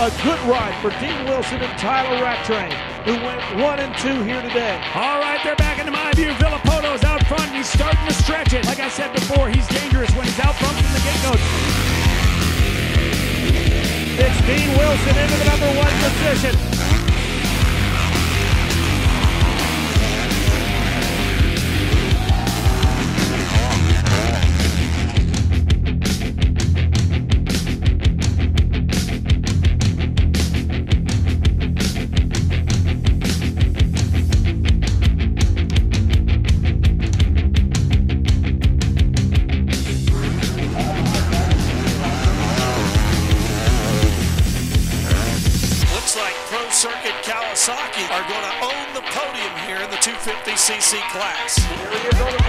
A good ride for Dean Wilson and Tyla Rattray, who went one and two here today. All right, they're back into my view. Villopoto's out front. and He's starting to stretch it. Like I said before, he's dangerous when he's out front from the get-go. It's Dean Wilson into the number one position. Kawasaki are going to own the podium here in the 250cc class.